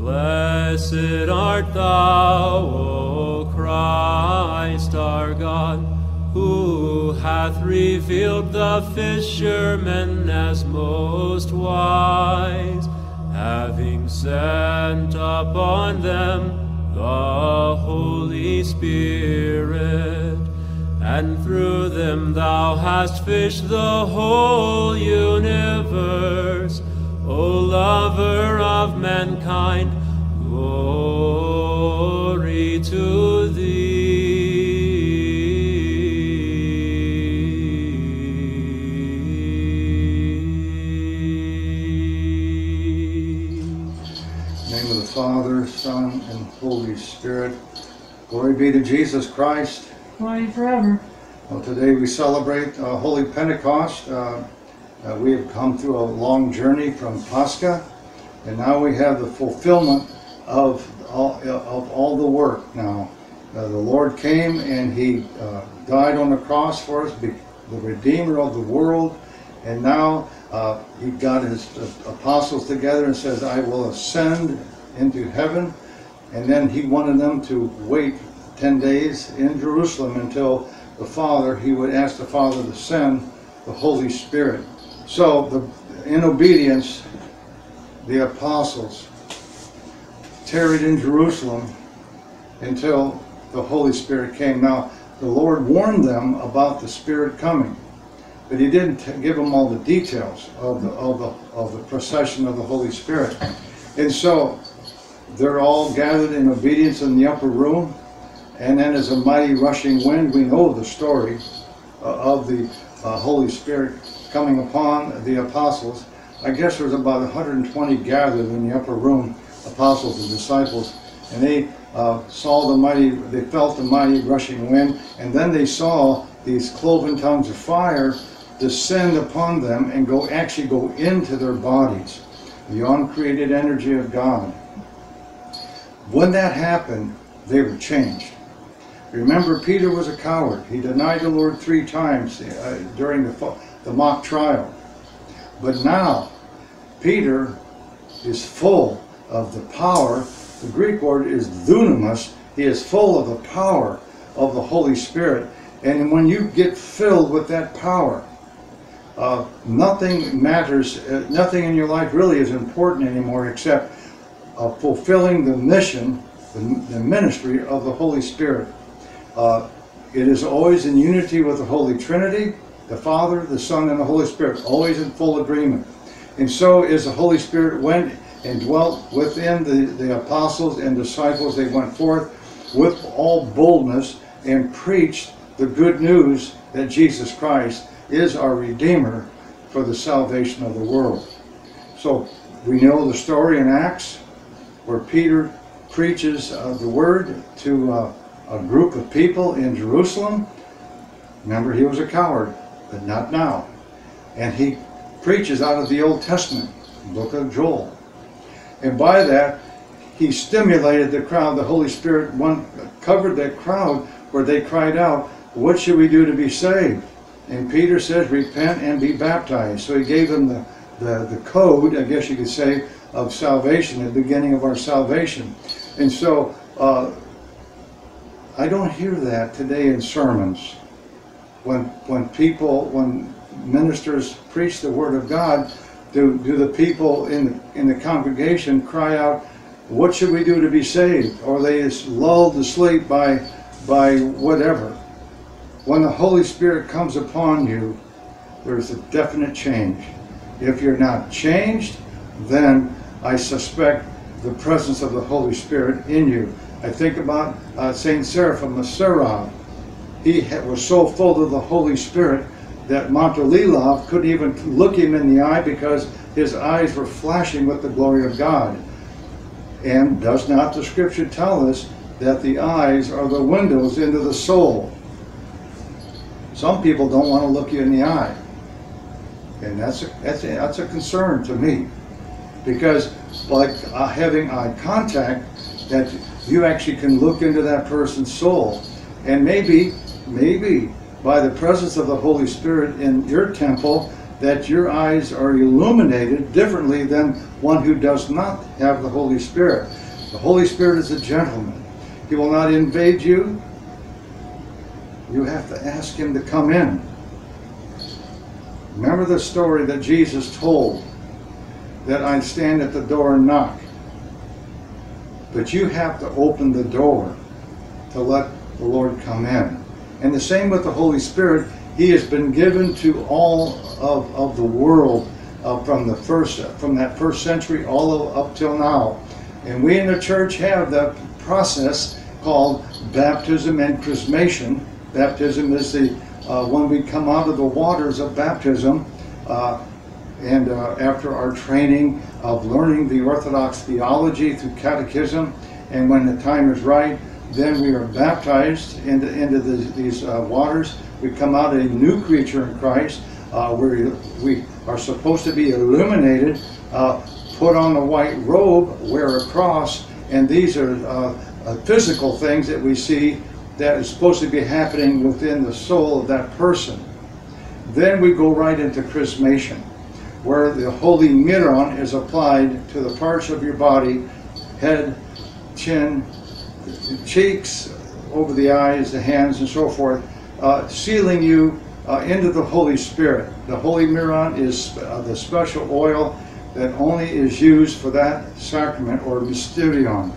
Blessed art thou, O Christ our God, who hath revealed the fishermen as most wise, having sent upon them the Holy Spirit. And through them thou hast fished the whole universe. O lover of mankind, glory to thee. In the name of the Father, Son, and Holy Spirit. Glory be to Jesus Christ. Glory forever. Well, today we celebrate uh, Holy Pentecost. Uh, uh, we have come through a long journey from Pascha, and now we have the fulfillment of all, of all the work now. Uh, the Lord came and He uh, died on the cross for us, the Redeemer of the world, and now uh, He got His uh, apostles together and says, I will ascend into heaven. And then He wanted them to wait 10 days in Jerusalem until the Father, He would ask the Father to send the Holy Spirit. So, the, in obedience, the apostles tarried in Jerusalem until the Holy Spirit came. Now, the Lord warned them about the Spirit coming, but He didn't give them all the details of the, of, the, of the procession of the Holy Spirit. And so, they're all gathered in obedience in the upper room, and then as a mighty rushing wind, we know the story uh, of the uh, Holy Spirit coming upon the apostles. I guess there was about 120 gathered in the upper room, apostles and disciples, and they uh, saw the mighty, they felt the mighty rushing wind, and then they saw these cloven tongues of fire descend upon them and go actually go into their bodies, the uncreated energy of God. When that happened, they were changed. Remember, Peter was a coward. He denied the Lord three times uh, during the, fo- the mock trial. But now, Peter is full of the power. The Greek word is dunamis. He is full of the power of the Holy Spirit. And when you get filled with that power, uh, nothing matters, uh, nothing in your life really is important anymore except uh, fulfilling the mission, the, the ministry of the Holy Spirit. Uh, it is always in unity with the Holy Trinity, the Father, the Son, and the Holy Spirit, always in full agreement. And so as the Holy Spirit went and dwelt within the, the apostles and disciples, they went forth with all boldness and preached the good news that Jesus Christ is our Redeemer for the salvation of the world. So we know the story in Acts where Peter preaches uh, the word to uh, a group of people in Jerusalem. Remember, he was a coward, but not now. And he preaches out of the Old Testament, book of Joel. And by that, he stimulated the crowd. The Holy Spirit one, covered that crowd where they cried out, What should we do to be saved? And Peter says, Repent and be baptized. So he gave them the, the, the code, I guess you could say, of salvation, the beginning of our salvation. And so, uh, I don't hear that today in sermons. When when people, when ministers preach the word of God, do, do the people in the, in the congregation cry out, "What should we do to be saved?" Or they is lulled to sleep by by whatever. When the Holy Spirit comes upon you, there's a definite change. If you're not changed, then I suspect the presence of the Holy Spirit in you. I think about uh, Saint Seraphim of Sarov. He was so full of the Holy Spirit that Motovilov couldn't even look him in the eye because his eyes were flashing with the glory of God. And does not the Scripture tell us that the eyes are the windows into the soul? Some people don't want to look you in the eye, and that's a, that's a, that's a concern to me, because like uh, having eye contact, that you actually can look into that person's soul, and maybe maybe by the presence of the Holy Spirit in your temple, that your eyes are illuminated differently than one who does not have the Holy Spirit. The Holy Spirit is a gentleman. He will not invade you. You have to ask him to come in. Remember the story that Jesus told that I stand at the door and knock. But you have to open the door to let the Lord come in. And the same with the Holy Spirit. He has been given to all of, of the world uh, from the first from that first century all up till now. And we in the church have that process called baptism and chrismation. Baptism is the uh, when we come out of the waters of baptism, uh, and uh, after our training of learning the Orthodox theology through catechism, and when the time is right, then we are baptized into, into the, these uh, waters. We come out a new creature in Christ. Uh, we, we are supposed to be illuminated, uh, put on a white robe, wear a cross, and these are uh, uh, physical things that we see that is supposed to be happening within the soul of that person. Then we go right into chrismation, where the holy miron is applied to the parts of your body, head, chin, cheeks, over the eyes, the hands, and so forth, uh, sealing you uh, into the Holy Spirit. The holy miron is uh, the special oil that only is used for that sacrament or mysterion.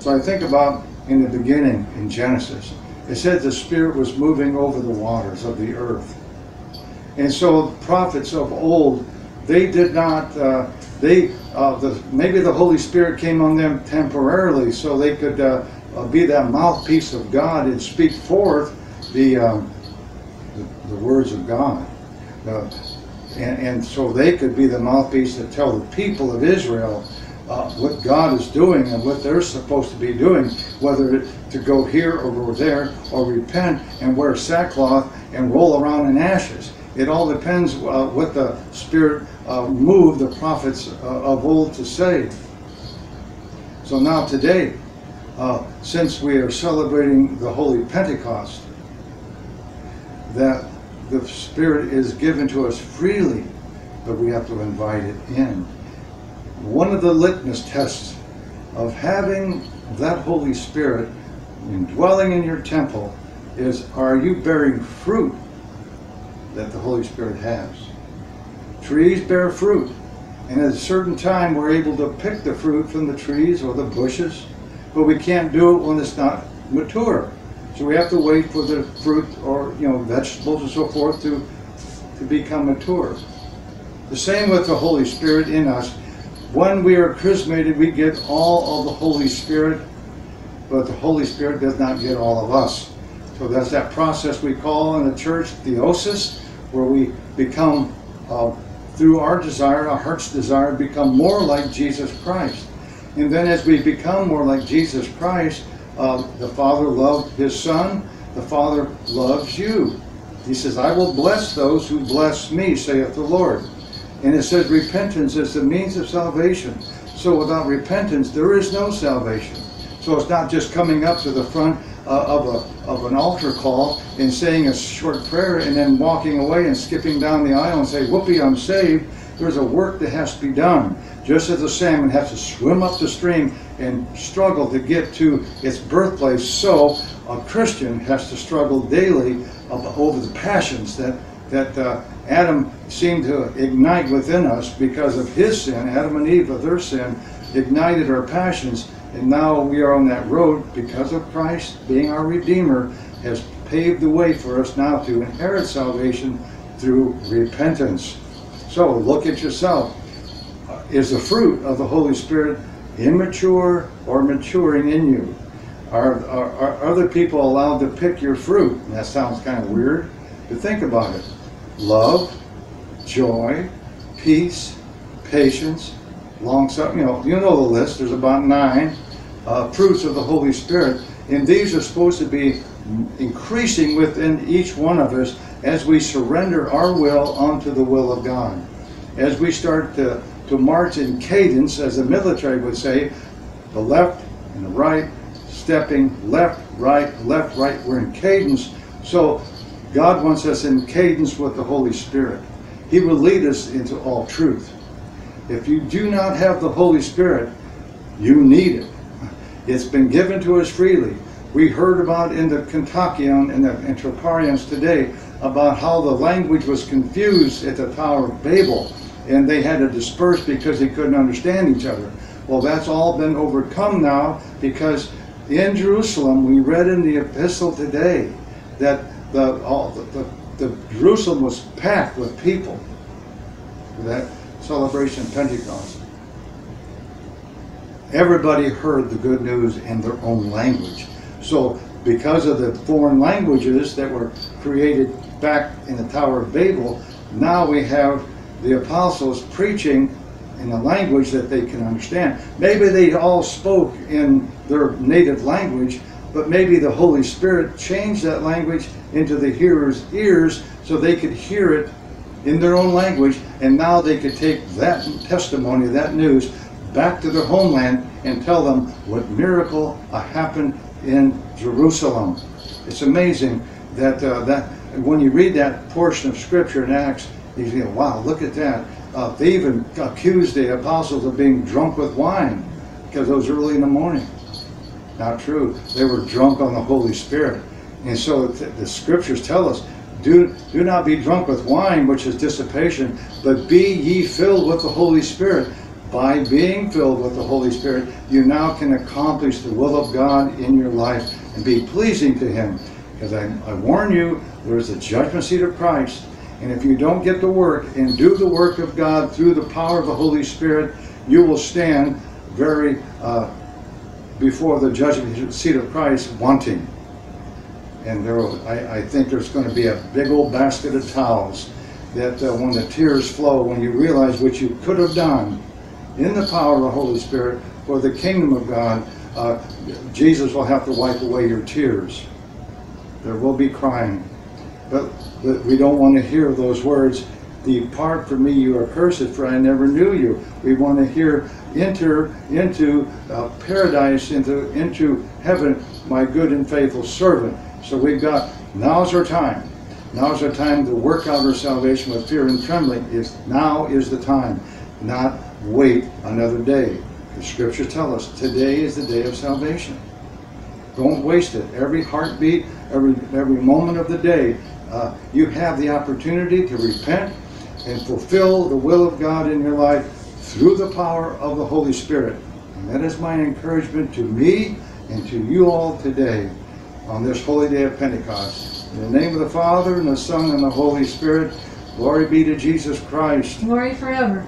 So I think about in the beginning in Genesis, it said the Spirit was moving over the waters of the earth. And so prophets of old, they did not, uh, they, uh, the, maybe the Holy Spirit came on them temporarily so they could uh, uh be that mouthpiece of God and speak forth the, um, the, the, words of God. and, and so they could be the mouthpiece to tell the people of Israel uh, what God is doing and what they're supposed to be doing, whether to go here or go there, or repent and wear sackcloth and roll around in ashes. It all depends uh, what the Spirit uh, moved the prophets uh, of old to say. So now today, uh, since we are celebrating the Holy Pentecost, that the Spirit is given to us freely, but we have to invite it in one of the litmus tests of having that Holy Spirit indwelling in your temple is are you bearing fruit that the Holy Spirit has? Trees bear fruit. And at a certain time, we're able to pick the fruit from the trees or the bushes, but we can't do it when it's not mature. So we have to wait for the fruit or you know vegetables and so forth to to become mature. The same with the Holy Spirit in us. When we are chrismated, we get all of the Holy Spirit, but the Holy Spirit does not get all of us. So that's that process we call in the church theosis, where we become, uh, through our desire, our heart's desire, become more like Jesus Christ. And then as we become more like Jesus Christ, uh, the Father loved His Son, the Father loves you. He says, I will bless those who bless me, saith the Lord. And it says repentance is the means of salvation. So without repentance, there is no salvation. So it's not just coming up to the front uh, of, a, of an altar call and saying a short prayer and then walking away and skipping down the aisle and say, whoopee, I'm saved. There's a work that has to be done. Just as a salmon has to swim up the stream and struggle to get to its birthplace, so a Christian has to struggle daily over the passions that that uh, Adam seemed to ignite within us because of his sin. Adam and Eve, of their sin, ignited our passions, and now we are on that road because of Christ being our Redeemer, has paved the way for us now to inherit salvation through repentance. So look at yourself. Uh, is the fruit of the Holy Spirit immature or maturing in you? Are, are, are other people allowed to pick your fruit? That sounds kind of weird, but think about it love, joy, peace, patience, long suffering. You know, you know the list. There's about nine uh, fruits of the Holy Spirit, and these are supposed to be increasing within each one of us as we surrender our will unto the will of God. As we start to, to march in cadence, as the military would say, the left and the right, stepping left, right, left, right. We're in cadence. So God wants us in cadence with the Holy Spirit. He will lead us into all truth. If you do not have the Holy Spirit, you need it. It's been given to us freely. We heard about in the Kontakion and the Antiquarians today about how the language was confused at the Tower of Babel and they had to disperse because they couldn't understand each other. Well, that's all been overcome now because in Jerusalem, we read in the epistle today that the, all, the, the, the Jerusalem was packed with people that celebration of Pentecost. Everybody heard the good news in their own language. So because of the foreign languages that were created back in the Tower of Babel, now we have the apostles preaching in a language that they can understand. Maybe they all spoke in their native language, but maybe the Holy Spirit changed that language into the hearer's ears so they could hear it in their own language, and now they could take that testimony, that news, back to their homeland and tell them what miracle happened in Jerusalem. It's amazing that uh, that when you read that portion of Scripture in Acts, you think, wow, look at that. Uh, they even accused the apostles of being drunk with wine because it was early in the morning. Not true. They were drunk on the Holy Spirit. And so the scriptures tell us, do, do not be drunk with wine, which is dissipation, but be ye filled with the Holy Spirit. By being filled with the Holy Spirit, you now can accomplish the will of God in your life and be pleasing to Him. Because I, I warn you, there's a judgment seat of Christ and if you don't get to work and do the work of God through the power of the Holy Spirit, you will stand very uh, before the judgment seat of Christ wanting. And there, I, I, think there's going to be a big old basket of towels that uh, when the tears flow, when you realize what you could have done in the power of the Holy Spirit for the kingdom of God, uh, Jesus will have to wipe away your tears. There will be crying. But, but we don't want to hear those words, Depart from me, you are cursed, for I never knew you. We want to hear, Enter into uh, paradise, into, into heaven, my good and faithful servant. So we've got, now's our time. Now's our time to work out our salvation with fear and trembling. Is Now is the time, not wait another day. The scriptures tell us today is the day of salvation. Don't waste it. Every heartbeat, every every moment of the day uh, you have the opportunity to repent and fulfill the will of God in your life through the power of the Holy Spirit. And that is my encouragement to me and to you all today on this holy day of Pentecost. In the name of the Father, and the Son, and the Holy Spirit, glory be to Jesus Christ. Glory forever.